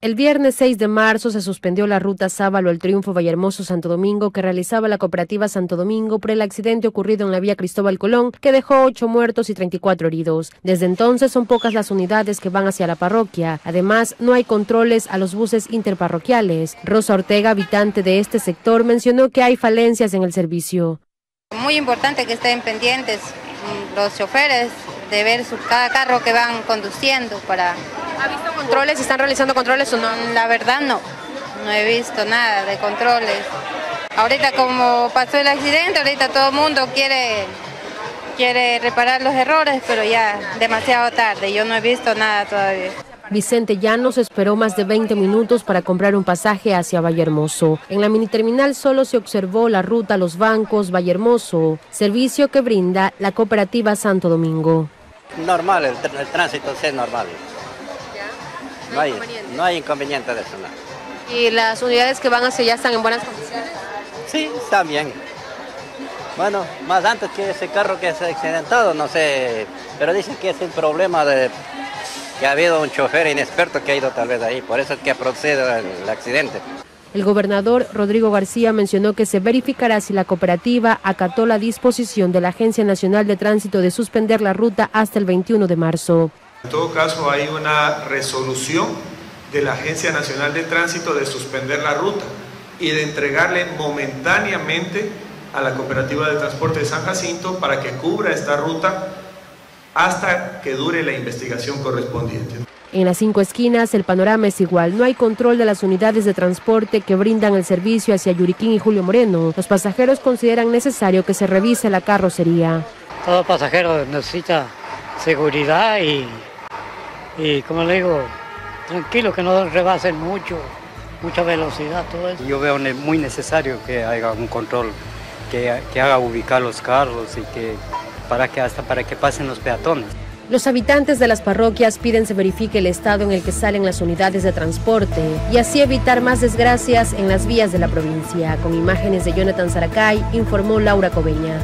El viernes 6 de marzo se suspendió la ruta Sábalo al Triunfo Vallehermoso Santo Domingo que realizaba la cooperativa Santo Domingo por el accidente ocurrido en la vía Cristóbal Colón que dejó 8 muertos y 34 heridos. Desde entonces son pocas las unidades que van hacia la parroquia. Además, no hay controles a los buses interparroquiales. Rosa Ortega, habitante de este sector, mencionó que hay falencias en el servicio. Muy importante que estén pendientes los choferes de ver su, cada carro que van conduciendo para ¿Ha visto controles? ¿Están realizando controles o no? La verdad no, no he visto nada de controles. Ahorita como pasó el accidente, ahorita todo el mundo quiere, quiere reparar los errores, pero ya demasiado tarde, yo no he visto nada todavía. Vicente Llanos esperó más de 20 minutos para comprar un pasaje hacia Vallehermoso. En la mini terminal solo se observó la ruta Los Bancos Vallehermoso, servicio que brinda la cooperativa Santo Domingo. Normal, el, el tránsito es normal. No hay, no hay inconveniente de eso. No. ¿Y las unidades que van hacia allá están en buenas condiciones? Sí, están bien. Bueno, más antes que ese carro que se ha accidentado, no sé, pero dicen que es el problema de que ha habido un chofer inexperto que ha ido tal vez ahí, por eso es que ha procedido el accidente. El gobernador Rodrigo García mencionó que se verificará si la cooperativa acató la disposición de la Agencia Nacional de Tránsito de suspender la ruta hasta el 21 de marzo. En todo caso, hay una resolución de la Agencia Nacional de Tránsito de suspender la ruta y de entregarle momentáneamente a la Cooperativa de Transporte de San Jacinto para que cubra esta ruta hasta que dure la investigación correspondiente. En las cinco esquinas el panorama es igual, no hay control de las unidades de transporte que brindan el servicio hacia Yuriquín y Julio Moreno. Los pasajeros consideran necesario que se revise la carrocería. Todo pasajero necesita seguridad y y como le digo, tranquilo, que no rebasen mucho, mucha velocidad, todo eso. Yo veo muy necesario que haya un control, que, que haga ubicar los carros y que para que hasta para que pasen los peatones. Los habitantes de las parroquias piden se verifique el estado en el que salen las unidades de transporte y así evitar más desgracias en las vías de la provincia. Con imágenes de Jonathan Saracay, informó Laura Cobeña.